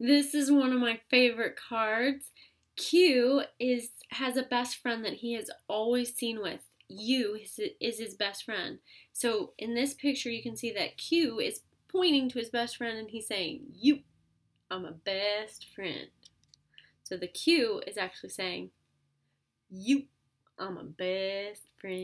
This is one of my favorite cards. Q is has a best friend that he has always seen with. U is, his best friend. So in this picture, you can see that Q is pointing to his best friend and he's saying, You, I'm a best friend. So the Q is actually saying, You, I'm a best.